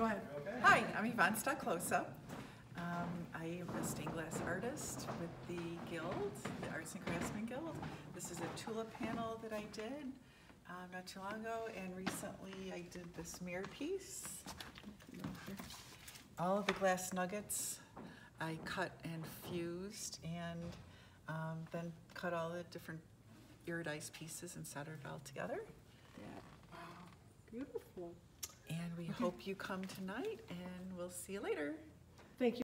Go ahead. Hi, I'm Yvonne Stoklosa. Um, I am a stained glass artist with the Guild, the Arts and Craftsmen Guild. This is a tulip panel that I did um, not too long ago, and recently I did this mirror piece. All of the glass nuggets I cut and fused, and um, then cut all the different iridized pieces and soldered it all together. Yeah. Wow, beautiful. And we hope you come tonight, and we'll see you later. Thank you.